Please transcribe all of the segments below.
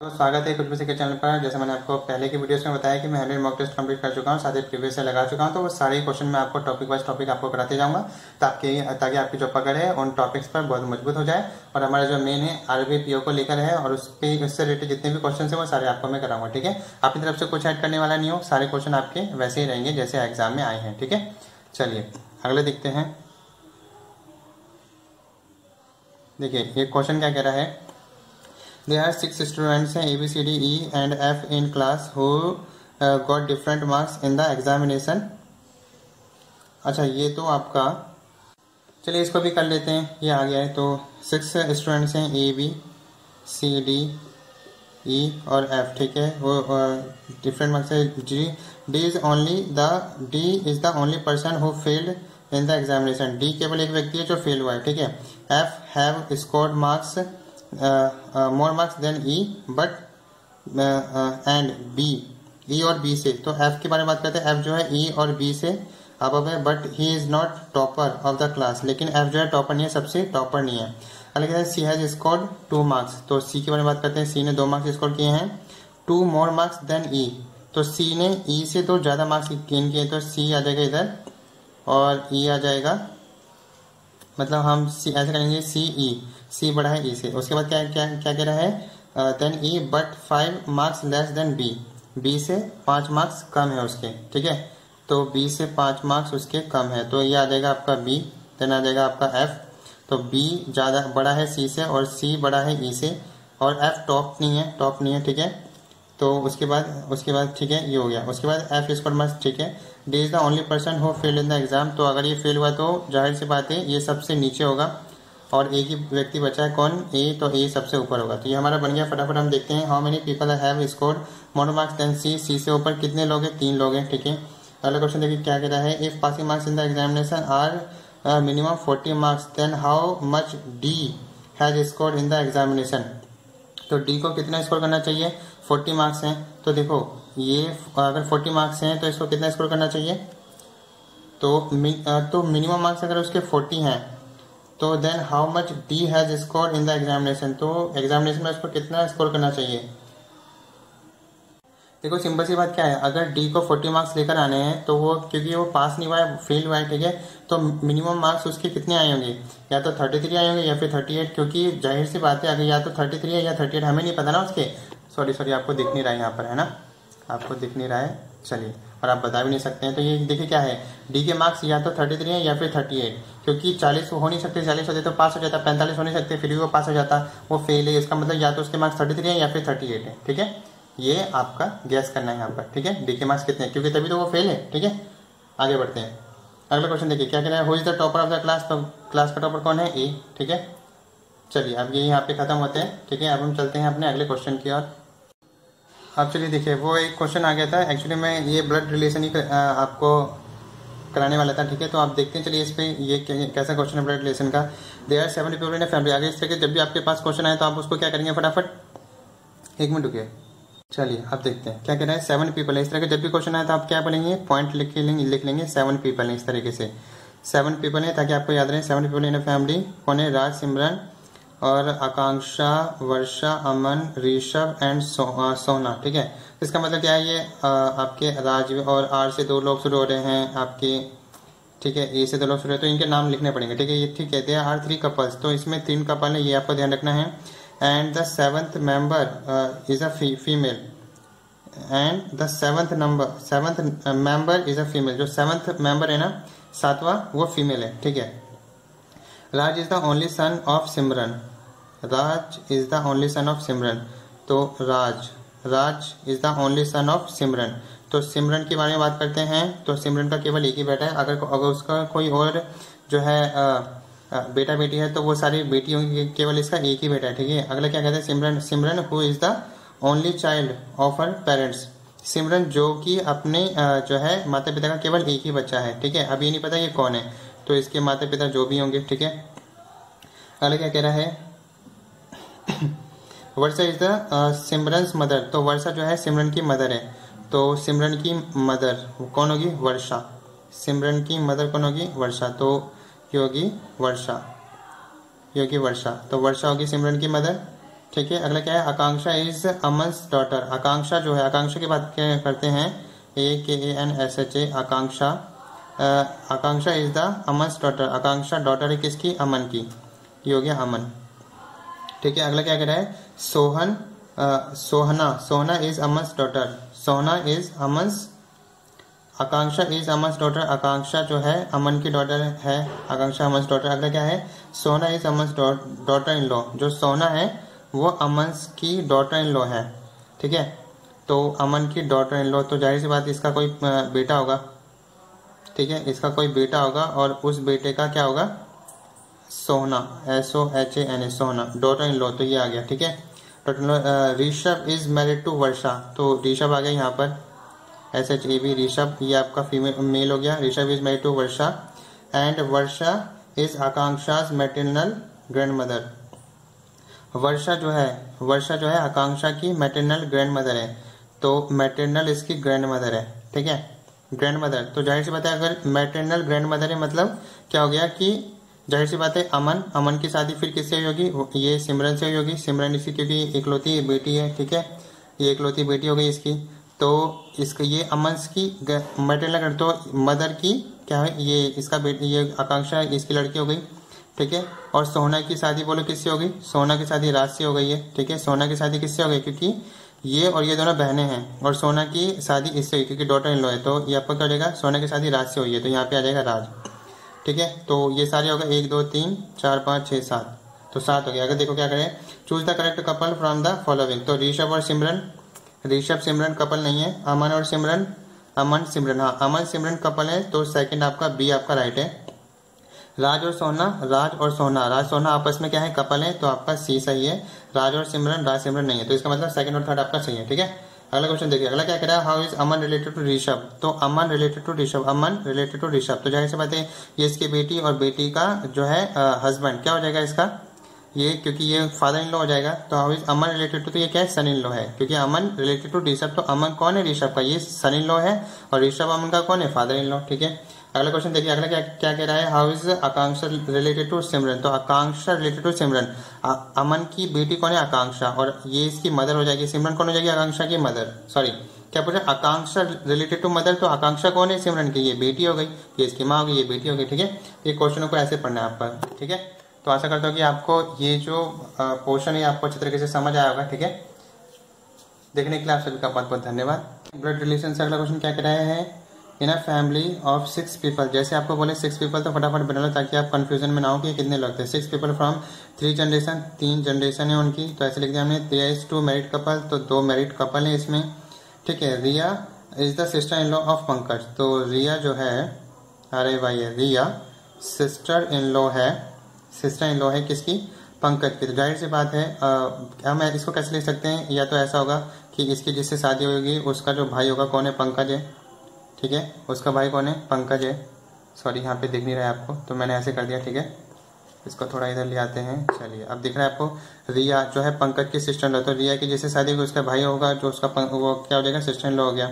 तो स्वागत है कुछ भी के चैनल पर। जैसे मैंने आपको पहले की वीडियोस में बताया कि मैं हंड्रेड मॉक टेस्ट कंप्लीट कर चुका हूँ, साथ ही प्रीवियस से लगा चुका हूँ तो वो सारे क्वेश्चन मैं आपको टॉपिक वाइज टॉपिक आपको कराते जाऊँगा, ताकि ताकि आपकी जो पकड़ है, उन टॉपिक्स पर बहुत मज़बूत हो जाए। और हमारा जो मेन है आर को लेकर है, और उस पर उससे रिलेटेड जितने भी क्वेश्चन है, वो सारे आपको मैं कराऊँगा, ठीक है? आपकी तरफ़ से कुछ ऐड करने वाला नहीं हो, सारे क्वेश्चन आपके वैसे ही रहेंगे, जैसे एग्ज़ाम में आए हैं, ठीक है? चलिए, अगले देखते हैं। देखिए, ये क्वेश्चन क्या कह रहा है? There are six students A B C D E and F in class who uh, got different marks in the examination. अच्छा ये तो आपका। चलिए इसको भी कर लेते हैं। ये आ गया है तो सिक्स स्टूडेंट्स हैं A B C D E और एफ़ ठीक है? वो डिफरेंट मार्क्स है। G D is only the D is the only person who failed in the examination D केवल एक व्यक्ति है जो फेल हुआ है ठीक है? F have scored marks more marks than E but and B E और बी से तो एफ़ के बारे में बात करते हैं। एफ़ जो है ई e और बी से अब अब है but he is not topper of the class लेकिन एफ़ जो है टॉपर नहीं है, सबसे टॉपर नहीं है। अलग C has scored two marks तो सी के बारे में बात करते हैं। सी ने दो मार्क्स स्कोर किए हैं। Two more marks than E तो सी ने ई e से तो ज़्यादा मार्क्स गेन किए तो सी आ जाएगा इधर, और ई e आ जाएगा। मतलब हम ऐसे करेंगे सी ई सी बड़ा है ई से उसके बाद क्या क्या क्या कह रहा है? Than E but five marks less than B B से पाँच मार्क्स कम है उसके, ठीक है? तो बी से पाँच मार्क्स उसके कम है। तो ये आ जाएगा आपका बी देन आ जाएगा आपका एफ़ तो बी ज़्यादा बड़ा है सी से और सी बड़ा है ई e से और एफ़ टॉप नहीं है टॉप नहीं है, ठीक है? तो उसके बाद उसके बाद ठीक है, ये हो गया। उसके बाद एफ़ स्क्वायर मार्क्स ठीक है? D is the only person who fail in the exam तो अगर ये फेल हुआ तो ज़ाहिर सी बात है, ये सबसे नीचे होगा। और एक ही व्यक्ति बचा है, कौन? ए तो ए सबसे ऊपर होगा। तो ये हमारा बन गया, फटाफट हम देखते हैं how many people have score more marks than C C से ऊपर कितने लोग हैं? तीन लोग हैं, ठीक है? अगला क्वेश्चन देखिए क्या कह रहा है। If passing marks in the examination are minimum forty marks then how much D has score in the examination तो डी को कितना स्कोर करना चाहिए? फोर्टी मार्क्स हैं। तो देखो, ये अगर फोर्टी मार्क्स हैं तो इसको कितना स्कोर करना चाहिए? तो तो मिनिमम मार्क्स अगर उसके फोर्टी हैं तो then how much D has score in the examination तो एग्जामिनेशन में उसको कितना स्कोर करना चाहिए? देखो सिंपल सी बात क्या है? अगर डी को 40 मार्क्स लेकर आने हैं तो वो, क्योंकि वो पास नहीं हुआ है फेल हुआ है, ठीक है? तो मिनिमम मार्क्स उसके कितने आए होंगे? या तो 33 आए होंगे या फिर 38 क्योंकि ज़ाहिर सी बात है, अगर या तो 33 है या 38 हमें नहीं पता ना उसके। सॉरी सॉरी आपको दिख नहीं रहा है यहाँ पर, है ना? आपको दिख नहीं रहा है। चलिए। और आप बता भी नहीं सकते हैं। तो ये देखिए क्या है डी के मार्क्स या तो थर्टी थ्री है या फिर थर्टी एट क्योंकि चालीस हो नहीं सकते, चालीस होते तो पास हो जाता, पैंतालीस हो नहीं सकते, फिर भी वो पास हो जाता, वो फेल है, इसका मतलब या तो उसके मार्क्स थर्टी थ्री है या फिर थर्टी एट है, ठीक है? ये आपका गैस करना है यहाँ पर, ठीक है? डी के मार्क्स कितने क्योंकि तभी तो वो फेल है, ठीक है? आगे बढ़ते हैं। अगला क्वेश्चन देखिए, क्या कहना है? Who is the topper of the class तो क्लास का टॉपर कौन है? ए ठीक है? चलिए, अब ये यहाँ पे खत्म होते हैं, ठीक है? अब हम चलते हैं अपने अगले क्वेश्चन की ओर। अब चलिए देखिए, वो एक क्वेश्चन आ गया था। एक्चुअली मैं ये ब्लड रिलेशन ही आपको कराने वाला था, ठीक है? तो आप देखते हैं, चलिए इस पर ये कैसा क्वेश्चन है ब्लड रिलेशन का। They are seven people in family आगे इस तरह जब भी आपके पास क्वेश्चन आए तो आप उसको क्या करेंगे फटाफट? एक मिनट रुकिए। चलिए अब देखते हैं। क्या कह रहे हैं? सेवन पीपल है। इस तरह का जब भी क्वेश्चन आए तो आप क्या बोलेंगे? पॉइंट लिख लेंगे लिख लेंगे सेवन पीपल है इस तरीके से। सेवन पीपल है, ताकि आपको याद रहे सेवन पीपल इन फैमिली कौन है? राज, सिमरन और आकांक्षा वर्षा अमन ऋषभ एंड सो, सोना ठीक है? इसका मतलब क्या है ये आ, आपके राज और आर से दो लोग शुरू हो रहे हैं आपके ठीक है ए से दो लोग शुरू हो तो इनके नाम लिखने पड़ेंगे ठीक है? ये ठीक है दे आर थ्री कपल्स तो इसमें तीन कपल है ये आपको ध्यान रखना है। And the seventh member is a female and the seventh number seventh member is a female जो सेवंथ मेंबर है ना सातवां वो फीमेल है ठीक है? Raj is the only son of Simran Raj is the only son of Simran तो Raj Raj is the only son of Simran तो सिमरन के बारे में बात करते हैं तो सिमरन का केवल एक ही बेटा है। अगर अगर उसका कोई और जो है आ, आ, बेटा बेटी है तो वो सारी बेटी होंगी केवल इसका एक ही बेटा है ठीक है? अगला क्या कहते हैं? Simran Simran who is the only child of her parents Simran जो कि अपने आ, जो है माता पिता का केवल एक ही बच्चा है ठीक है? ये नहीं पता ये कौन है। तो इसके माता पिता जो भी होंगे ठीक है? अगला क्या कह रहा है? Varsha is the Simran mother. तो वर्षा जो है, सिमरन की मदर है। तो सिमरन की मदर कौन होगी? वर्षा। सिमरन की मदर कौन होगी? वर्षा। तो योगी वर्षा। योगी वर्षा। तो वर्षा होगी सिमरन की मदर। ठीक है, अगला क्या है? आकांक्षा इज़ अमन्स डॉटर। आकांक्षा जो है, आकांक्षा की बात करते हैं? A, K, A, N, S, H, A, Akanksha. Akanksha is the Aman's daughter. Akanksha daughter है किसकी? अमन की। ये गया अमन। ठीक है, अगला क्या कह रहा है? Sohan Sohna Sohna is Aman's daughter Sohna is Aman's Akanksha is Aman's daughter Akanksha जो है अमन की डॉटर है, आकांक्षा अमन्स डॉटर अगला क्या है? Sona is Aman's daughter in law जो सोना है, वो अमन की डॉटर इन लॉ है। ठीक है? तो अमन की डॉटर इन लॉ तो ज़ाहिर सी बात, इसका कोई बेटा होगा। ठीक है? इसका कोई बेटा होगा और उस बेटे का क्या होगा? Sohna S O H A N A Sohna daughter in law तो ये आ गया, ठीक है? Daughter Rishabh is married to Varsha तो ऋषभ आ गया यहाँ पर। S H A B Rishabh ये आपका फीमेल मेल हो गया। Rishabh is married to Varsha and Varsha is Akanksha maternal grandmother Varsha जो है वर्षा जो है आकांक्षा की मैटरनल ग्रैंड मदर है। तो मैटरनल इसकी ग्रैंड मदर है, ठीक है? ग्रैंड मदर तो ज़ाहिर सी बात है, अगर मैटरनल ग्रैंड मदर है मतलब क्या हो गया कि ज़ाहिर सी बात है, अमन अमन की शादी फिर किससे हुई होगी? ये सिमरन से हुई होगी। सिमरन इसकी क्योंकि इकलौती बेटी है, ठीक है? ये इकलौती बेटी हो गई इसकी। तो इसका, ये अमन की मैटरनल तो मदर की, क्या है? ये इसका बेटी ये आकांक्षा इसकी लड़की हो गई, ठीक है? और सोना की शादी बोलो किससे होगी? सोना की शादी राज से हो गई है, ठीक है? सोना की शादी किससे हो गई? क्योंकि ये और ये दोनों बहनें हैं, और सोना की शादी इससे हुई, क्योंकि डॉटर इन लो है तो ये आपका क्या हो जाएगा? सोना की शादी राज से हुई है तो यहाँ पे आ जाएगा राज। ठीक है? तो ये सारे हो गए एक, दो, तीन, चार, पाँच छः सात। तो सात हो गया। अगर देखो क्या करें choose the correct couple from the following तो ऋषभ और सिमरन, ऋषभ, सिमरन कपल नहीं है, अमन और सिमरन, अमन, सिमरन। हाँ अमन, सिमरन कपल है तो सेकंड आपका बी आपका राइट है। राज और सोना, राज और सोना। राज, सोना आपस में क्या है? कपल है तो आपका सी सही है। राज और सिमरन, राज, सिमरन नहीं है। तो इसका मतलब सेकंड और थर्ड आपका सही है, ठीक है? अगला क्वेश्चन देखिए, अगला क्या कह रहा है? How is Aman related to Rishabh तो Aman related to Rishabh Aman related to Rishabh तो ज़ाहिर सी बात है, ये इसकी बेटी और बेटी का जो है हस्बैंड क्या हो जाएगा इसका? ये क्योंकि ये फादर इन लॉ हो जाएगा तो how is Aman related to तो ये क्या है? सन इन लॉ है। क्योंकि अमन रिलेटेड टू ऋषभ तो अमन कौन है? ऋषभ का। ये सन इन लॉ है और ऋषभ अमन का कौन है? फादर इन लॉ ठीक है? अगला क्वेश्चन देखिए, अगला क्या क्या कह रहा है? How is Akanksha related to Simran? तो आकांक्षा रिलेटेड टू सिमरन। अमन की बेटी कौन है? आकांक्षा। और ये इसकी मदर हो जाएगी। सिमरन कौन हो जाएगी? आकांक्षा की मदर सॉरी क्या पूछे आकांक्षा रिलेटेड टू मदर तो आकांक्षा कौन है? सिमरन की। ये बेटी हो गई, ये इसकी माँ हो गई, ये बेटी हो गई, ठीक है? ये क्वेश्चनों को ऐसे पढ़ना है आपका, ठीक है? तो आशा करता हूँ कि आपको ये जो पोर्शन है, आपको अच्छे तरीके से समझ आया होगा, ठीक है? देखने के लिए आप सभी का बहुत बहुत धन्यवाद। ब्लड रिलेशन से अगला क्वेश्चन क्या कह रहे हैं? In a family of six people जैसे आपको बोले सिक्स पीपल तो फटाफट बना लो ताकि आप कंफ्यूजन में ना हो कि कितने लोग थे। Six people from three generation तीन जनरेशन है उनकी तो ऐसे लिख दिया हमने इज़ टू मैरिड कपल तो दो मैरिड कपल है इसमें। ठीक है, Riya is the sister in law of Pankaj. तो रिया जो है, अरे भाई, रिया सिस्टर इन लॉ है। सिस्टर इन लॉ है किसकी? पंकज की। तो ज़ाहिर सी बात है हम इसको कैसे लिख सकते हैं? या तो ऐसा होगा कि इसकी जिससे शादी होगी, उसका जो भाई होगा, कौन है? पंकज है। ठीक है? उसका भाई कौन है? पंकज है। सॉरी यहाँ पे दिख नहीं रहा है आपको तो मैंने ऐसे कर दिया, ठीक है? इसको थोड़ा इधर ले आते हैं। चलिए, अब दिख रहा है आपको, रिया जो है पंकज की सिस्टर लॉ तो रिया की जैसे शादी होगी, उसका भाई होगा, जो उसका वो क्या हो जाएगा? सिस्टर लॉ हो गया।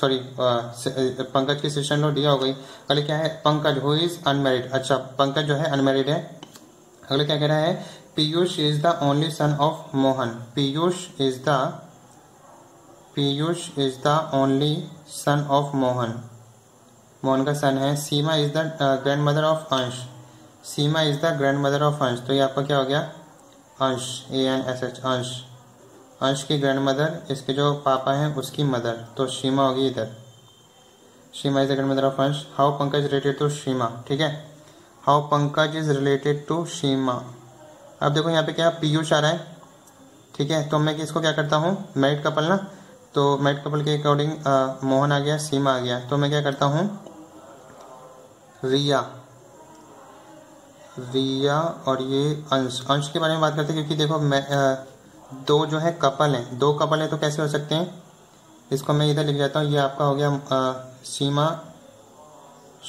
सॉरी पंकज की सिस्टर लॉ रिया हो गई। अगले क्या है? पंकज हु इज़ अनमेरिड अच्छा पंकज जो है अनमेरिड है। अगले क्या कह रहा है? Piyush is the only son of Mohan. Piyush is the Piyush is the only son of Mohan. Mohan का सन है। Seema is the grandmother of Ansh. Seema is the grandmother of Ansh. तो ये आपका क्या हो गया? अंश। ए N S H अंश। अंश की ग्रैंड मदर इसके जो पापा हैं, उसकी मदर तो सीमा होगी इधर। Seema is the grandmother of Ansh. How Pankaj related to Seema? ठीक है? How Pankaj is related to Seema अब देखो यहाँ पे क्या पीयूष आ रहा है। ठीक है तो मैं किसको क्या करता हूँ? मैरिड कपल ना? तो मैरिड कपल के अकॉर्डिंग मोहन आ गया सीमा आ गया। तो मैं क्या करता हूँ? रिया। रिया और ये अंश। अंश के बारे में बात करते हैं क्योंकि देखो मैं आ, दो जो है कपल हैं। दो कपल हैं तो कैसे हो सकते हैं? इसको मैं इधर लिख जाता हूँ। ये आपका हो गया आ, सीमा।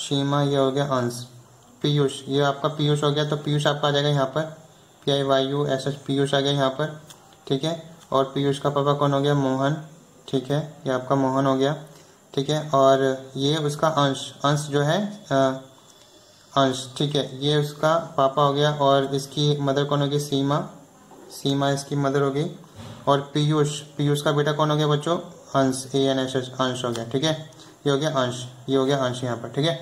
सीमा ये हो गया अंश। पीयूष, ये आपका पीयूष हो गया तो पीयूष आपका आ जाएगा यहाँ पर। P I Y U S H Piyush आ गया यहाँ पर, ठीक है? और पीयूष का पापा कौन हो गया? मोहन, ठीक है? ये आपका मोहन हो गया, ठीक है? और ये उसका अंश अंश जो है अंश, ठीक है? ये उसका पापा हो गया, और इसकी मदर कौन होगी सीमा सीमा इसकी मदर हो गई। और पीयूष पीयूष का बेटा कौन हो गया बच्चों? अंश ए एन एस एस अंश हो गया, ठीक है? ये हो गया अंश, ये हो गया अंश यहाँ पर, ठीक है?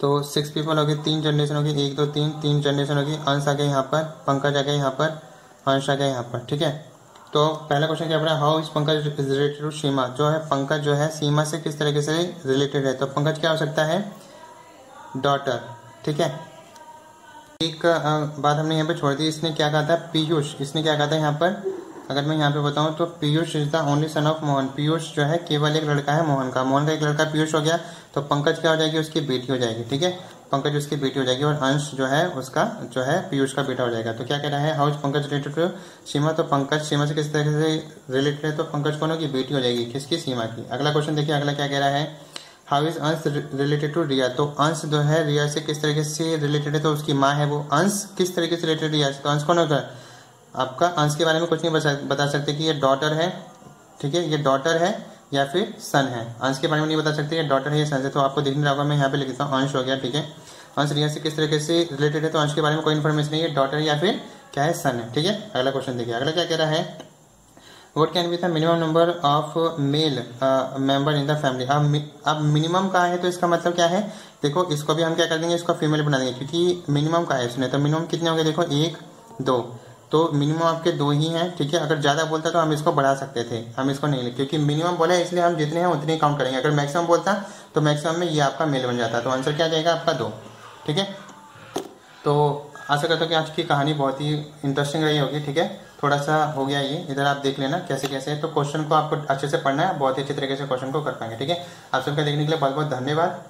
तो सिक्स पीपल हो गए तीन जनरेशन होगी, एक, दो, तीन तीन जनरेशन होगी अंश आ गया यहाँ पर, पंकज आ गया यहाँ पर अंश आ गया यहाँ पर, ठीक है? तो पहला क्वेश्चन क्या पड़ा? How is Pankaj related to Seema जो है, पंकज जो है सीमा से किस तरीके से रिलेटेड है? तो पंकज क्या हो सकता है? डॉटर ठीक है? एक बात हमने यहाँ पे छोड़ दी, इसने क्या कहा था? पीयूष, इसने क्या कहा था यहाँ पर? अगर मैं यहाँ पे बताऊँ तो Piyush is the only son of Mohan. Piyush जो है केवल एक लड़का है मोहन का। मोहन का एक लड़का पीयूष हो गया तो पंकज क्या हो जाएगी? उसकी बेटी हो जाएगी, ठीक है? पंकज उसकी बेटी हो जाएगी और अंश जो है, उसका जो है पीयूष का बेटा हो जाएगा। तो क्या कह रहा है? How's Pankaj related to Seema? तो पंकज, सीमा से किस तरह से रिलेटेड है तो पंकज कौन होगी? बेटी हो जाएगी। किसकी? सीमा की। अगला क्वेश्चन देखिए, अगला क्या कह रहा है? How is Ansh related to Riya? तो अंश जो है रिया से किस तरीके से रिलेटेड है? तो उसकी माँ है वो। अंश किस तरीके से रिलेटेड रिया तो अंश कौन होगा? आपका अंश के बारे में कुछ नहीं बता सकते कि ये डॉटर है, ठीक है? ये डॉटर है या फिर सन है? अंश के बारे में नहीं बता सकते ये डॉटर है या सन है तो आपको देखने होगा, मैं यहाँ पे लिख देता हूँ, अंश हो गया, ठीक है? अंश रिया से किस तरीके से रिलेटेड है तो अंश के बारे में कोई इन्फॉर्मेशन नहीं है डॉटर या फिर क्या है सन है, ठीक है? अगला क्वेश्चन देखिए, अगला क्या कह रहा है? What can be the minimum number of male member in the family अब अब मिनिमम का है तो इसका मतलब क्या है? देखो, इसको भी हम क्या कर देंगे, इसको फीमेल बना देंगे, क्योंकि मिनिमम का है इसमें तो मिनिमम कितने होंगे देखो, एक, दो। तो मिनिमम आपके दो ही हैं, ठीक है? अगर ज़्यादा बोलता तो हम इसको बढ़ा सकते थे, हम इसको नहीं क्योंकि मिनिमम बोला है इसलिए हम जितने हैं उतने काउंट करेंगे। अगर मैक्सिमम बोलता तो मैक्सिमम में ये आपका मेल बन जाता तो आंसर क्या जाएगा आपका दो, ठीक है? तो आशा करता हूँ कि आज की कहानी बहुत ही इंटरेस्टिंग रही होगी, ठीक है? थोड़ा सा हो गया ये, इधर आप देख लेना कैसे कैसे तो क्वेश्चन को आपको अच्छे से पढ़ना है, बहुत ही अच्छे तरीके से क्वेश्चन को कर पाएँगे, ठीक है? आप सबका देखने के लिए बहुत बहुत धन्यवाद।